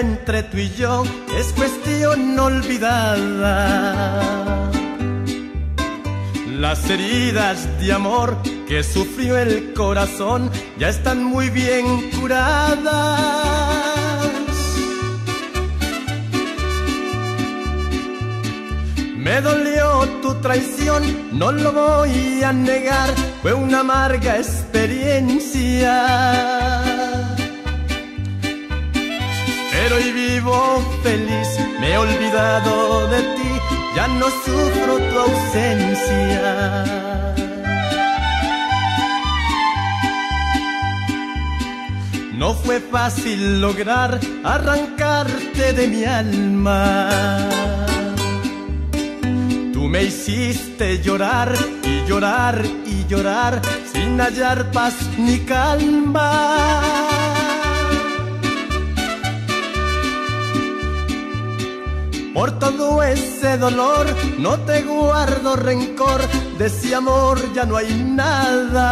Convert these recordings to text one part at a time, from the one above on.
entre tú y yo es cuestión olvidada. Las heridas de amor que sufrió el corazón ya están muy bien curadas. Me dolió tu traición, no lo voy a negar, fue una amarga experiencia pero hoy vivo feliz, me he olvidado de ti, ya no sufro tu ausencia. No fue fácil lograr arrancarte de mi alma. Tú me hiciste llorar y llorar y llorar sin hallar paz ni calma. Por todo ese dolor no te guardo rencor, de ese amor ya no hay nada.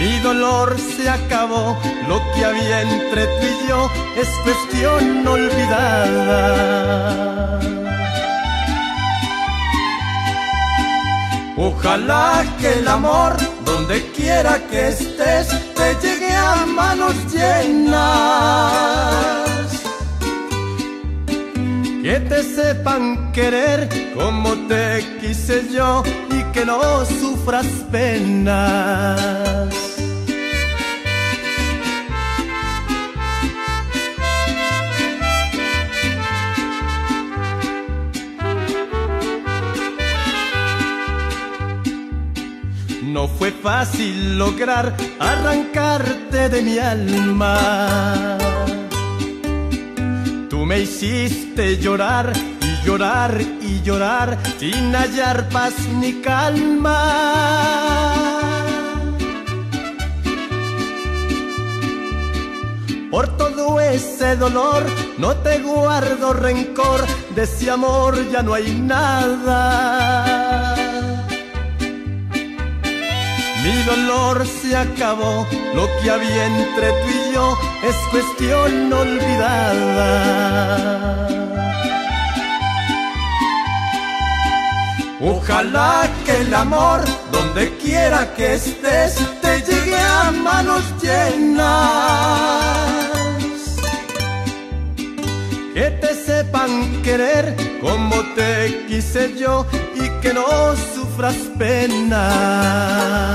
Mi dolor se acabó, lo que había entre tú y yo es cuestión olvidada. Ojalá que el amor, donde quiera que estés, te llegue a manos llenas que te sepan querer como te quise yo y que no sufras penas. No fue fácil lograr arrancarte de mi alma hiciste llorar y llorar y llorar sin hallar paz ni calma. Por todo ese dolor no te guardo rencor, de ese amor ya no hay nada. Mi dolor se acabó, lo que había entre tú y yo es cuestión olvidada. Ojalá que el amor, donde quiera que estés, te llegue a manos llenas. Que te sepan querer como te quise yo y que no sufras pena.